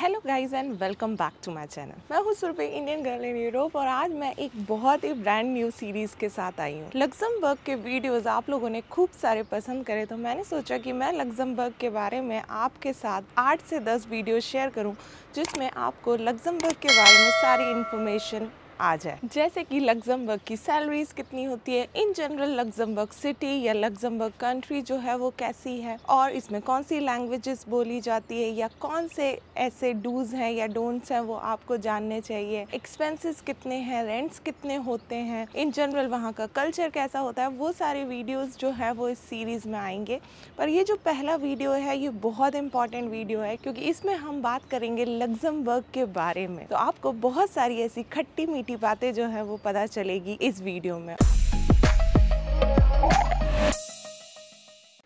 Hello guys and welcome back to my channel मैं हूँ Surabhi Indian girl in Europe और आज मैं एक बहुत ही ब्रांड न्यू सीरीज़ के साथ आई हूँ। लग्जमबर्ग के वीडियोस आप लोगों ने खूब सारे पसंद करे तो मैंने सोचा कि मैं लग्जमबर्ग के बारे में आपके साथ आठ से दस वीडियो शेयर करूँ, जिसमें आपको लग्जमबर्ग के बारे में सारी इन्फॉर्मेशन आ जाए। जैसे कि लग्जमबर्ग की सैलरीज कितनी होती है? इन जनरल लग्जमबर्ग सिटी या लग्जमबर्ग कंट्री जो है वो कैसी है? और इसमें कौन सी लैंग्वेजेस बोली जाती है? या कौन से ऐसे डूज हैं या डोंट्स हैं वो आपको जानने चाहिए? एक्सपेंसेस कितने हैं? रेंट्स कितने होते हैं? इन जनरल वहाँ का कल्चर कैसा होता है? वो सारे वीडियोज़ जो है वो इस सीरीज़ में आएँगे। पर ये जो पहला वीडियो है, ये बहुत इंपॉर्टेंट वीडियो है, क्योंकि इसमें हम बात करेंगे लग्जमबर्ग के बारे में। तो आपको बहुत सारी ऐसी खट्टी मीठी मीठी बातें जो हैं वो पता चलेगी इस वीडियो में।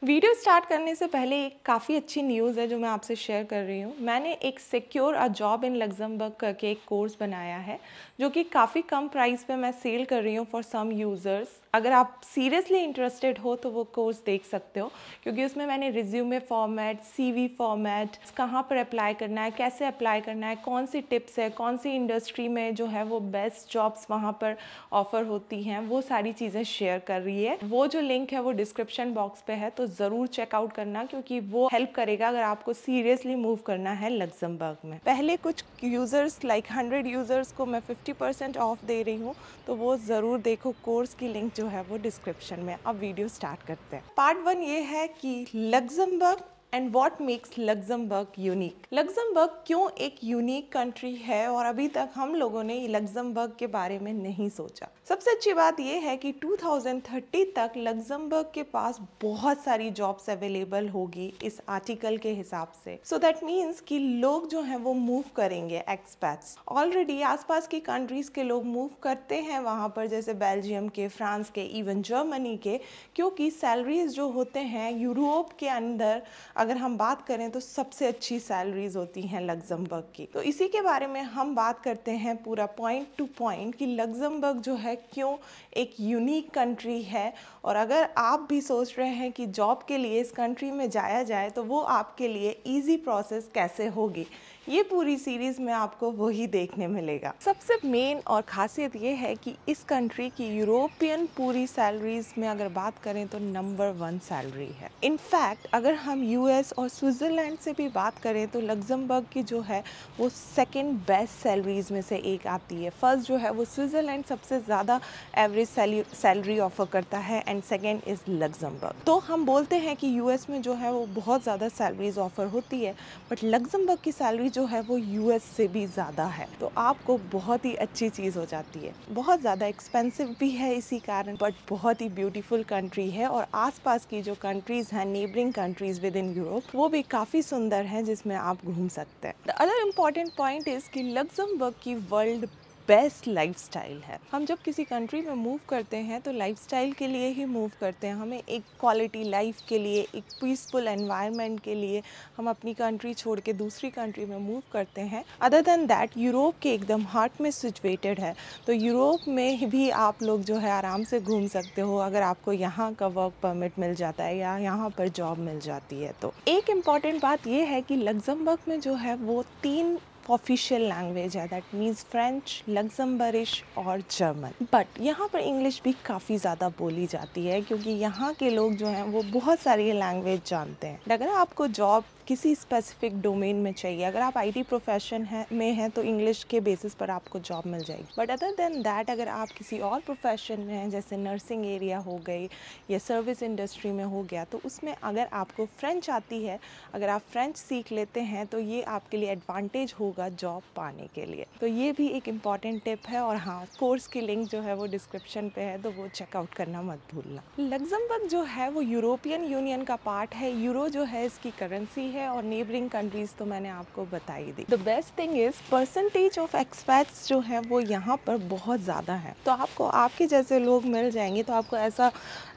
वीडियो स्टार्ट करने से पहले एक काफ़ी अच्छी न्यूज़ है जो मैं आपसे शेयर कर रही हूँ। मैंने एक secure a job in Luxembourg करके एक कोर्स बनाया है, जो कि काफ़ी कम प्राइस पे मैं सेल कर रही हूँ फॉर सम यूज़र्स अगर आप सीरियसली इंटरेस्टेड हो तो वो कोर्स देख सकते हो, क्योंकि उसमें मैंने रिज्यूमे फॉर्मेट सीवी फॉर्मेट कहाँ पर अप्लाई करना है, कैसे अप्लाई करना है, कौन सी टिप्स है, कौन सी इंडस्ट्री में जो है वो बेस्ट जॉब्स वहाँ पर ऑफ़र होती हैं, वो सारी चीज़ें शेयर कर रही है। वो जो लिंक है वो डिस्क्रिप्शन बॉक्स पे है तो ज़रूर चेकआउट करना क्योंकि वो हेल्प करेगा अगर आपको सीरियसली मूव करना है लग्जमबर्ग में। पहले कुछ यूज़र्स लाइक हंड्रेड यूज़र्स को मैं फिफ्टी परसेंट ऑफ़ दे रही हूँ तो वो ज़रूर देखो कोर्स की लिंक जो है वो डिस्क्रिप्शन में। अब वीडियो स्टार्ट करते हैं। पार्ट वन ये है कि Luxembourg and what makes Luxembourg unique Luxembourg क्यों एक यूनिक कंट्री है और अभी तक हम लोगों ने लग्जमबर्ग के बारे में नहीं सोचा? सबसे अच्छी बात यह है कि 2030 तक लग्जमबर्ग के पास बहुत सारी जॉब्स अवेलेबल होगी इस आर्टिकल के हिसाब से। सो दैट मीन्स कि लोग जो हैं वो मूव करेंगे एक्सपैट्स ऑलरेडी आसपास की कंट्रीज़ के लोग मूव करते हैं वहाँ पर, जैसे बेल्जियम के फ्रांस के इवन जर्मनी के, क्योंकि सैलरीज जो होते हैं यूरोप के अंदर अगर हम बात करें तो सबसे अच्छी सैलरीज होती हैं लग्जमबर्ग की। तो इसी के बारे में हम बात करते हैं पूरा पॉइंट टू पॉइंट कि लग्जमबर्ग जो है क्यों एक यूनिक कंट्री है। और अगर आप भी सोच रहे हैं कि जॉब के लिए इस कंट्री में जाया जाए तो वो आपके लिए ईजी प्रोसेस कैसे होगी? ये पूरी सीरीज़ में आपको वही देखने मिलेगा। सबसे मेन और खासियत ये है कि इस कंट्री की यूरोपियन पूरी सैलरीज में अगर बात करें तो नंबर वन सैलरी है। इनफैक्ट अगर हम यूएस और स्विट्ज़रलैंड से भी बात करें तो लग्जमबर्ग की जो है वो सेकेंड बेस्ट सैलरीज में से एक आती है। फ़र्स्ट जो है वो स्विट्ज़रलैंड सबसे ज़्यादा एवरेज सैलरी ऑफ़र करता है एंड सेकेंड इज़ लग्जमबर्ग तो हम बोलते हैं कि यूएस में जो है वो बहुत ज़्यादा सैलरीज ऑफ़र होती है बट लग्जमबर्ग की सैलरी जो है वो यूएस से भी ज़्यादा है। तो आपको बहुत ही अच्छी चीज़ हो जाती है। बहुत ज़्यादा एक्सपेंसिव भी है इसी कारण बट बहुत ही ब्यूटीफुल कंट्री है और आसपास की जो कंट्रीज़ हैं neighbouring countries within Europe वो भी काफ़ी सुंदर हैं जिसमें आप घूम सकते हैं। The other important point is कि लग्जमबर्ग की वर्ल्ड बेस्ट लाइफस्टाइल है। हम जब किसी कंट्री में मूव करते हैं तो लाइफस्टाइल के लिए ही मूव करते हैं। हमें एक क्वालिटी लाइफ के लिए, एक पीसफुल एनवायरनमेंट के लिए हम अपनी कंट्री छोड़ के दूसरी कंट्री में मूव करते हैं। अदर देन दैट यूरोप के एकदम हार्ट में सिचुएटेड है। तो यूरोप में भी आप लोग जो है आराम से घूम सकते हो, अगर आपको यहाँ का वर्क परमिट मिल जाता है या यहाँ पर जॉब मिल जाती है। तो एक इंपॉर्टेंट बात यह है कि लग्जमबर्ग में जो है वो तीन ऑफिशियल लैंग्वेज है. दैट मीन्स फ्रेंच लग्जम्बरिश और जर्मन बट यहाँ पर इंग्लिश भी काफ़ी ज़्यादा बोली जाती है क्योंकि यहाँ के लोग जो हैं वो बहुत सारी लैंग्वेज जानते हैं. अगर आपको जॉब किसी स्पेसिफिक डोमेन में चाहिए, अगर आप आईटी प्रोफेशन है, में हैं तो इंग्लिश के बेसिस पर आपको जॉब मिल जाएगी. बट अदर देन दैट अगर आप किसी और प्रोफेशन में हैं, जैसे नर्सिंग एरिया हो गई या सर्विस इंडस्ट्री में हो गया तो उसमें अगर आपको फ्रेंच आती है, अगर आप फ्रेंच सीख लेते हैं तो ये आपके लिए एडवांटेज होगा जॉब पाने के लिए। तो ये भी एक इंपॉर्टेंट टिप है और हाँ कोर्स की लिंक जो है वो डिस्क्रिप्शन पे है तो वो चेकआउट करना मत भूलना। लग्जमबर्ग जो है वो यूरोपियन यूनियन का पार्ट है। यूरो जो है इसकी करेंसी है और नेबरिंग कंट्रीज़ तो मैंने आपको बताई दी। The best thing is percentage of expats जो है वो यहाँ पर बहुत ज़्यादा है। तो आपको, आपके जैसे लोग मिल जाएँगे तो आपको ऐसा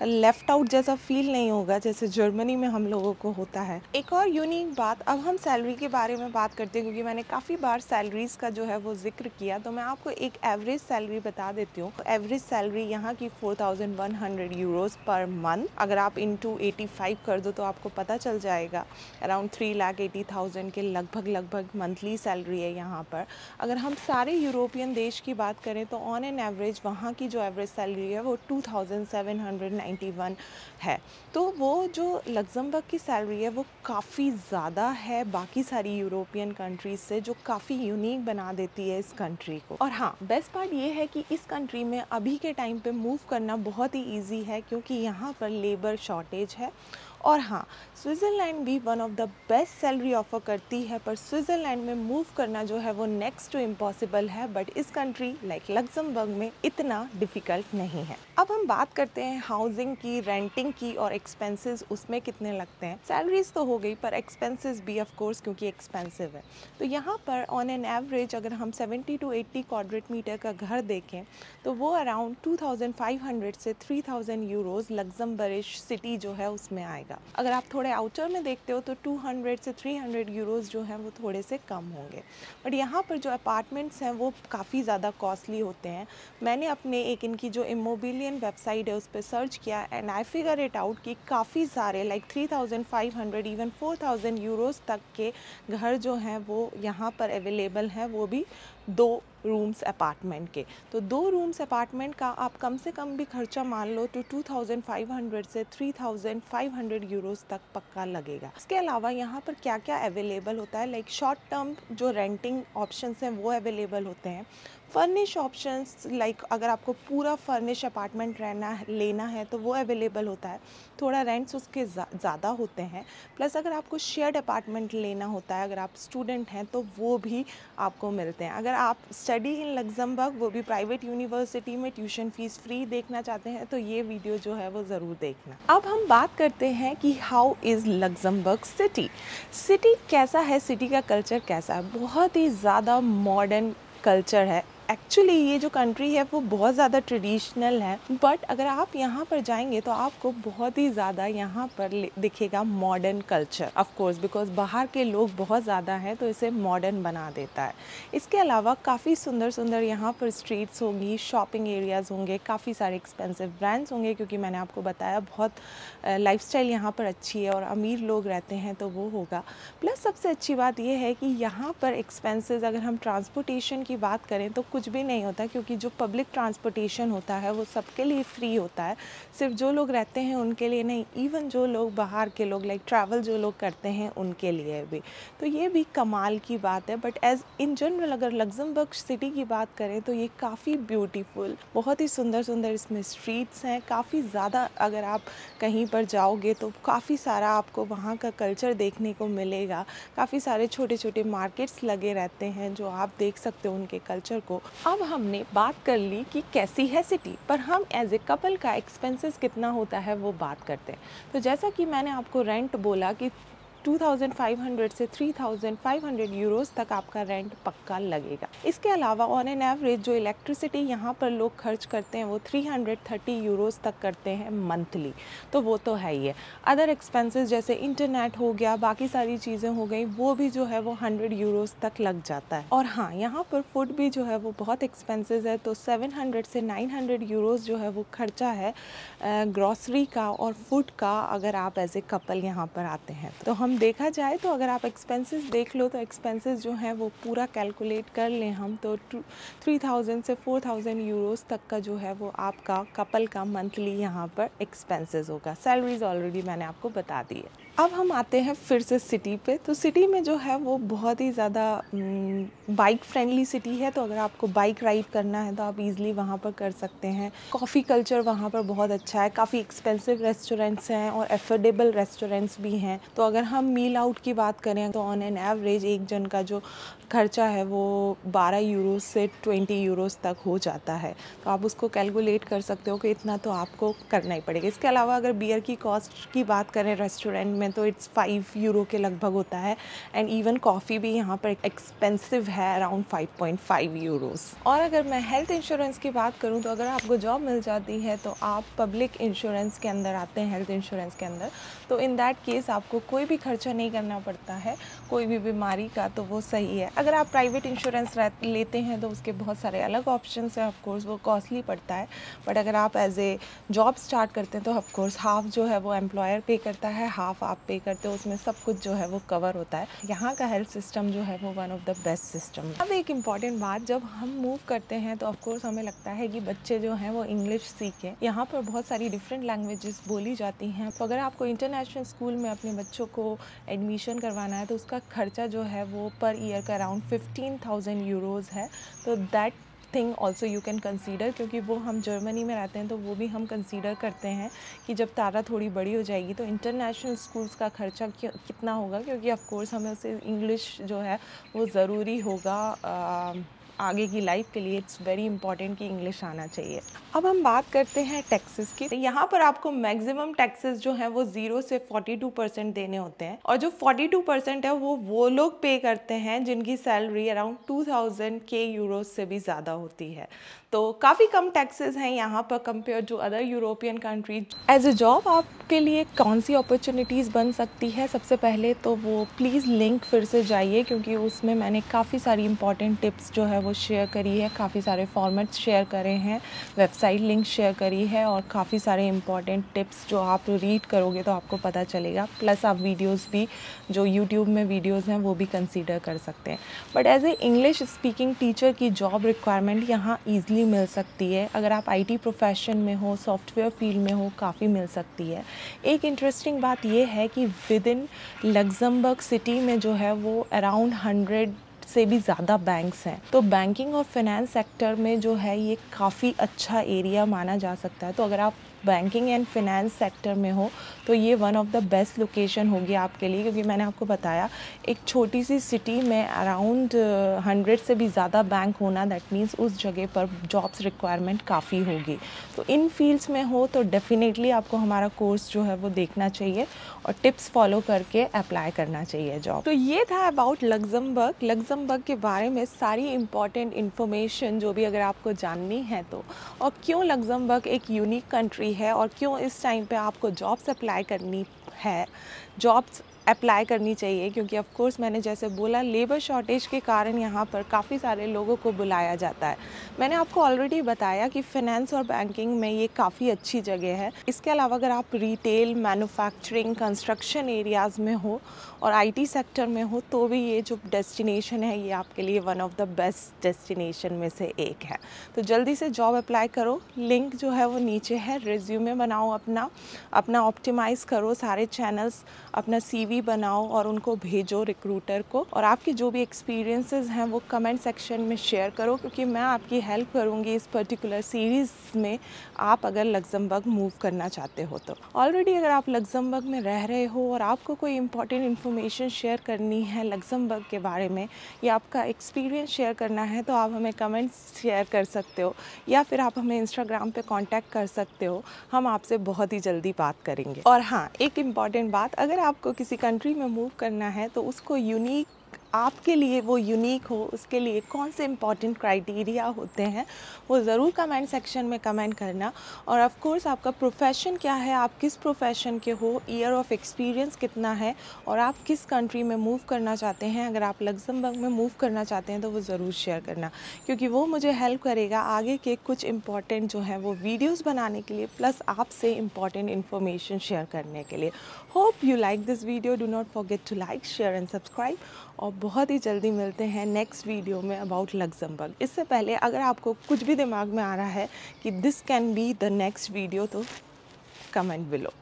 लेफ़्ट आउट जैसा फील नहीं होगा जैसे जर्मनी में हम लोगों को होता है। एक और यूनिक बात, अब हम सैलरी के बारे में बात करते हैं क्योंकि मैंने काफ़ी बार सैलरीज का जो है वो ज़िक्र किया तो मैं आपको एक एवरेज सैलरी बता देती हूँ। एवरेज सैलरी यहाँ की 4100 यूरोस पर मंथ अगर आप इंटू एटी कर दो तो आपको पता चल जाएगा around three lakh eighty thousand के लगभग लगभग मंथली सैलरी है यहाँ पर। अगर हम सारे यूरोपियन देश की बात करें तो ऑन एन एवरेज वहाँ की जो एवरेज सैलरी है वो two thousand seven hundred ninety one है। तो वो जो लग्जमबर्ग की सैलरी है वो काफ़ी ज़्यादा है बाकी सारी यूरोपियन कंट्रीज़ से, जो काफ़ी यूनिक बना देती है इस कंट्री को। और हाँ बेस्ट पार्ट ये है कि इस कंट्री में अभी के टाइम पे मूव करना बहुत ही ईजी है, क्योंकि यहाँ पर लेबर शॉर्टेज है। और हाँ स्विट्ज़रलैंड भी one of the best salary offer करती है, पर स्विट्ज़रलैंड में मूव करना जो है वो नेक्स्ट टू इम्पॉसिबल है बट इस कंट्री लाइक लग्जमबर्ग में, इतना डिफ़िकल्ट नहीं है। अब हम बात करते हैं हाउसिंग की रेंटिंग की और एक्सपेंसेस उसमें कितने लगते हैं। सैलरीज तो हो गई, पर एक्सपेंसेस भी ऑफ़ कोर्स क्योंकि एक्सपेंसिव है। तो यहाँ पर ऑन एन एवरेज अगर हम 70 टू 80 क्वाड्रेट मीटर का घर देखें तो वो अराउंड 2500 से 3000 यूरोज लग्जमबरिश सिटी जो है उसमें आएगा। अगर आप थोड़े आउटर में देखते हो तो 200 से 300 यूरोज जो हैं वो थोड़े से कम होंगे। बट यहाँ पर जो अपार्टमेंट्स हैं वो काफ़ी ज़्यादा कॉस्टली होते हैं। मैंने अपने एक इनकी जो इमोबिलियन वेबसाइट है उस पर सर्च किया and I figure it out कि काफ़ी सारे like three thousand five hundred even four thousand euros तक के घर जो हैं वो यहाँ पर अवेलेबल हैं, वो भी दो रूम्स अपार्टमेंट के। तो दो रूम्स अपार्टमेंट का आप कम से कम भी खर्चा मान लो तो 2500 से 3500 यूरोस तक पक्का लगेगा। इसके अलावा यहाँ पर क्या क्या अवेलेबल होता है? लाइक शॉर्ट टर्म जो रेंटिंग ऑप्शंस हैं वो अवेलेबल होते हैं। फर्निश ऑप्शंस लाइक अगर आपको पूरा फर्निश अपार्टमेंट रहना लेना है तो वो अवेलेबल होता है। थोड़ा रेंट्स उसके ज़्यादा होते हैं। प्लस अगर आपको शेयर्ड अपार्टमेंट लेना होता है, अगर आप स्टूडेंट हैं तो वो भी आपको मिलते हैं। अगर आप स्टडी इन लग्जमबर्ग वो भी प्राइवेट यूनिवर्सिटी में ट्यूशन फ़ीस फ्री देखना चाहते हैं तो ये वीडियो जो है, वो ज़रूर देखना। अब हम बात करते हैं कि how is Luxembourg city city कैसा है? सिटी का कल्चर कैसा है? बहुत ही ज़्यादा मॉडर्न कल्चर है। एक्चुअली ये जो कंट्री है, वो बहुत ज़्यादा ट्रेडिशनल है। बट अगर आप यहाँ पर जाएँगे तो आपको बहुत ही ज़्यादा यहाँ पर दिखेगा मॉडर्न कल्चर ऑफकोर्स बिकॉज़ बाहर के लोग बहुत ज़्यादा हैं तो इसे मॉडर्न बना देता है। इसके अलावा काफ़ी सुंदर सुंदर यहाँ पर स्ट्रीट्स होंगी शॉपिंग एरियाज़ होंगे, काफ़ी सारे एक्सपेंसिव ब्रांड्स होंगे, क्योंकि मैंने आपको बताया, बहुत लाइफ स्टाइल यहाँ पर अच्छी है और अमीर लोग रहते हैं तो वो होगा। प्लस सबसे अच्छी बात यह है कि यहाँ पर एक्सपेंसेस अगर हम ट्रांसपोर्टेशन की बात करें तो कुछ भी नहीं होता क्योंकि जो पब्लिक ट्रांसपोर्टेशन होता है, वो सबके लिए फ्री होता है। सिर्फ़ जो लोग रहते हैं उनके लिए नहीं इवन जो लोग बाहर के लोग लाइक ट्रैवल जो लोग करते हैं उनके लिए भी। तो ये भी कमाल की बात है बट एज इन जनरल अगर लग्जमबर्ग सिटी की बात करें तो ये काफ़ी ब्यूटीफुल बहुत ही सुंदर सुंदर इसमें स्ट्रीट्स हैं। काफ़ी ज़्यादा अगर आप कहीं पर जाओगे तो काफ़ी सारा आपको वहाँ का कल्चर देखने को मिलेगा। काफ़ी सारे छोटे छोटे मार्केट्स लगे रहते हैं, जो आप देख सकते हो उनके कल्चर को। अब हमने बात कर ली कि कैसी है सिटी, पर हम एज ए कपल का एक्सपेंसेस कितना होता है वो बात करते हैं। तो जैसा कि मैंने आपको रेंट बोला कि 2500 से 3500 यूरोस तक आपका रेंट पक्का लगेगा। इसके अलावा ऑन एन एवरेज जो इलेक्ट्रिसिटी यहाँ पर लोग खर्च करते हैं, वो 330 यूरोस तक करते हैं मंथली तो वो तो है ही है। अदर एक्सपेंसेस जैसे इंटरनेट हो गया, बाकी सारी चीज़ें हो गई, वो भी जो है वो 100 यूरोस तक लग जाता है। और हाँ यहाँ पर फ़ूड भी जो है वो बहुत एक्सपेंसिव है तो 700 से 900 यूरोस जो है वो खर्चा है ग्रॉसरी का और फ़ूड का, अगर आप एज ए कपल यहाँ पर आते हैं। तो हम देखा जाए तो अगर आप एक्सपेंसेस देख लो तो एक्सपेंसेस जो हैं वो पूरा कैलकुलेट कर लें हम तो थ्री थाउज़ेंड से फोर थाउज़ेंड यूरोज़ तक का जो है वो आपका कपल का मंथली यहाँ पर एक्सपेंसेस होगा। सैलरीज ऑलरेडी मैंने आपको बता दी है। अब हम आते हैं फिर से सिटी पे। तो सिटी में जो है वो बहुत ही ज़्यादा बाइक फ्रेंडली सिटी है। तो अगर आपको बाइक राइड करना है तो आप इजीली वहाँ पर कर सकते हैं। कॉफ़ी कल्चर वहाँ पर बहुत अच्छा है। काफ़ी एक्सपेंसिव रेस्टोरेंट्स हैं और एफोर्डेबल रेस्टोरेंट्स भी हैं। तो अगर हम मील आउट की बात करें तो ऑन एन एवरेज एक जन का जो खर्चा है वो 12 यूरोस से 20 यूरोस तक हो जाता है। तो आप उसको कैलकुलेट कर सकते हो कि इतना तो आपको करना ही पड़ेगा। इसके अलावा अगर बियर की कॉस्ट की बात करें रेस्टोरेंट में तो इट्स फाइव यूरो के लगभग होता है। एंड इवन कॉफ़ी भी यहाँ पर एक्सपेंसिव है around five point five euros और अगर मैं हेल्थ इंश्योरेंस की बात करूँ तो अगर आपको जॉब मिल जाती है तो आप पब्लिक इंश्योरेंस के अंदर आते हैं हेल्थ इंश्योरेंस के अंदर। तो इन दैट केस आपको कोई भी खर्चा नहीं करना पड़ता है, कोई भी बीमारी का तो वो सही है। अगर आप प्राइवेट इंश्योरेंस लेते हैं तो उसके बहुत सारे अलग ऑप्शन हैं ऑफकोर्स वो कॉस्टली पड़ता है। बट अगर आप एज ए जॉब स्टार्ट करते हैं तो ऑफकोर्स हाफ़ जो है वो एम्प्लॉयर पे करता है हाफ़ आप आप पे करते हो, उसमें सब कुछ जो है वो कवर होता है। यहाँ का हेल्थ सिस्टम जो है वो one of the best system अब एक इंपॉर्टेंट बात, जब हम मूव करते हैं तो ऑफकोर्स हमें लगता है कि बच्चे जो हैं वो इंग्लिश सीखें। यहाँ पर बहुत सारी डिफरेंट लैंग्वेजेस बोली जाती हैं। तो अगर आपको इंटरनेशनल स्कूल में अपने बच्चों को एडमिशन करवाना है तो उसका खर्चा जो है वो पर ईयर का अराउंड फिफ्टीन थाउज़ेंड यूरोज़ है। तो that thing also you can consider क्योंकि वो हम जर्मनी में रहते हैं तो वो भी हम कंसीडर करते हैं कि जब तारा थोड़ी बड़ी हो जाएगी तो इंटरनेशनल स्कूल्स का खर्चा कितना होगा? क्योंकि ऑफ़ कोर्स हमें उसे इंग्लिश जो है, वो ज़रूरी होगा आगे की लाइफ के लिए इट्स वेरी इंपॉर्टेंट कि इंग्लिश आना चाहिए। अब हम बात करते हैं टैक्सेस की। यहाँ पर आपको मैक्सिमम टैक्सेस जो है वो ज़ीरो से 42 परसेंट देने होते हैं। और जो 42 परसेंट है वो वो लोग पे करते हैं जिनकी सैलरी अराउंड 2000 के यूरो से भी ज़्यादा होती है। तो काफ़ी कम टैक्सेस हैं यहाँ पर compare to other European countries as a job आपके लिए कौन सी अपॉर्चुनिटीज़ बन सकती है? सबसे पहले तो वो प्लीज़ लिंक फिर से जाइए, क्योंकि उसमें मैंने काफ़ी सारी इंपॉर्टेंट टिप्स जो है वो शेयर करी है, काफ़ी सारे फॉर्मेट्स शेयर करे हैं वेबसाइट लिंक शेयर करी है, और काफ़ी सारे इंपॉर्टेंट टिप्स जो आप रीड करोगे तो आपको पता चलेगा। प्लस आप वीडियोज़ भी, जो यूट्यूब में वीडियोज़ हैं, वो भी कंसिडर कर सकते हैं। But as a English speaking teacher की जॉब रिक्वायरमेंट यहाँ ईजिली ईज़िली मिल सकती है। अगर आप आईटी प्रोफेशन में हो सॉफ्टवेयर फ़ील्ड में हो, काफ़ी मिल सकती है। एक इंटरेस्टिंग बात यह है कि विद इन लग्जमबर्ग सिटी में जो है वो अराउंड हंड्रेड से भी ज़्यादा बैंक्स हैं। तो बैंकिंग और फाइनेंस सेक्टर में जो है ये काफ़ी अच्छा एरिया माना जा सकता है। तो अगर आप बैंकिंग एंड फिनेंस सेक्टर में हो तो ये one of the best location होगी आपके लिए, क्योंकि मैंने आपको बताया, एक छोटी सी सिटी में अराउंड हंड्रेड से भी ज़्यादा बैंक होना दैट मीन्स उस जगह पर जॉब्स रिक्वायरमेंट काफ़ी होगी। तो इन फील्ड्स में हो तो डेफिनेटली आपको हमारा कोर्स जो है वो देखना चाहिए और टिप्स फॉलो करके अप्लाई करना चाहिए जॉब तो ये था अबाउट लग्जमबर्ग लग्जमबर्ग के बारे में सारी इंपॉर्टेंट इन्फॉर्मेशन जो भी अगर आपको जाननी है तो और क्यों लग्जमबर्ग एक यूनिक कंट्री है और क्यों इस टाइम पे आपको जॉब्स अप्लाई करनी है? जॉब्स अप्लाई करनी चाहिए, क्योंकि ऑफ़ कोर्स मैंने जैसे बोला लेबर शॉर्टेज के कारण यहाँ पर काफ़ी सारे लोगों को बुलाया जाता है। मैंने आपको ऑलरेडी बताया कि फाइनेंस और बैंकिंग में ये काफ़ी अच्छी जगह है। इसके अलावा अगर आप रिटेल मैन्युफैक्चरिंग कंस्ट्रक्शन एरियाज़ में हो और आईटी सेक्टर में हो तो भी ये जो डेस्टिनेशन है, ये आपके लिए one of the best destination में से एक है। तो जल्दी से जॉब अप्लाई करो लिंक जो है वो नीचे है रिज्यूमे बनाओ अपना अपना ऑप्टिमाइज़ करो सारे चैनल्स अपना सीवी सीवी बनाओ और उनको भेजो रिक्रूटर को। और आपके जो भी एक्सपीरियंसेस हैं, वो कमेंट सेक्शन में शेयर करो, क्योंकि मैं आपकी हेल्प करूँगी इस पर्टिकुलर सीरीज़ में। आप अगर लग्जमबर्ग मूव करना चाहते हो तो। ऑलरेडी अगर आप लग्जमबर्ग में रह रहे हो और आपको कोई इंपॉर्टेंट इन्फॉर्मेशन शेयर करनी है लग्जमबर्ग के बारे में, या आपका एक्सपीरियंस शेयर करना है तो आप हमें कमेंट्स शेयर कर सकते हो, या फिर आप हमें इंस्टाग्राम पे कांटेक्ट कर सकते हो। हम आपसे बहुत ही जल्दी बात करेंगे। और हाँ एक इंपॉर्टेंट बात, अगर आपको किसी कंट्री में मूव करना है तो उसको यूनिक आपके लिए वो यूनिक हो, उसके लिए कौन से इंपॉर्टेंट क्राइटेरिया होते हैं, वो ज़रूर कमेंट सेक्शन में कमेंट करना। और ऑफ़ कोर्स आपका प्रोफेशन क्या है, आप किस प्रोफेशन के हो ईयर ऑफ़ एक्सपीरियंस कितना है, और आप किस कंट्री में मूव करना चाहते हैं, अगर आप लग्जमबर्ग में मूव करना चाहते हैं तो वो ज़रूर शेयर करना। क्योंकि वो मुझे हेल्प करेगा आगे के कुछ इंपॉर्टेंट जो है, वो वीडियोज़ बनाने के लिए प्लस आपसे इंपॉर्टेंट इन्फॉर्मेशन शेयर करने के लिए। Hope you like this video do not forget to like share and subscribe और बहुत ही जल्दी मिलते हैं नेक्स्ट वीडियो में अबाउट लग्जमबर्ग इससे पहले अगर आपको कुछ भी दिमाग में आ रहा है कि this can be the next video तो कमेंट बिलो